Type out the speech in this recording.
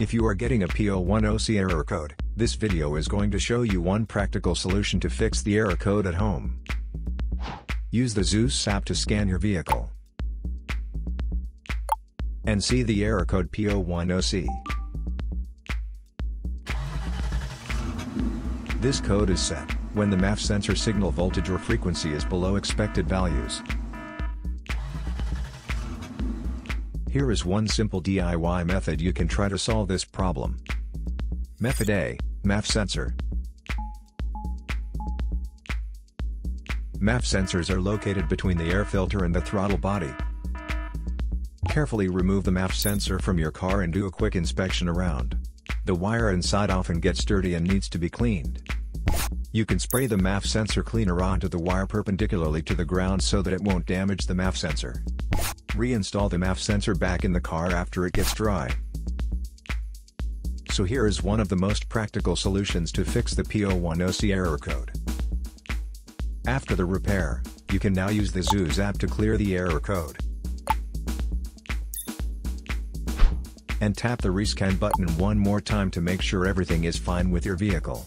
If you are getting a P010C error code, this video is going to show you one practical solution to fix the error code at home. Use the ZUS app to scan your vehicle and see the error code P010C. This code is set when the MAF sensor signal voltage or frequency is below expected values. Here is one simple DIY method you can try to solve this problem. Method A, MAF sensor. MAF sensors are located between the air filter and the throttle body. Carefully remove the MAF sensor from your car and do a quick inspection around. The wire inside often gets dirty and needs to be cleaned. You can spray the MAF sensor cleaner onto the wire perpendicularly to the ground so that it won't damage the MAF sensor. Reinstall the MAF sensor back in the car after it gets dry. So here is one of the most practical solutions to fix the P010C error code. After the repair, you can now use the ZUS app to clear the error code. And tap the rescan button one more time to make sure everything is fine with your vehicle.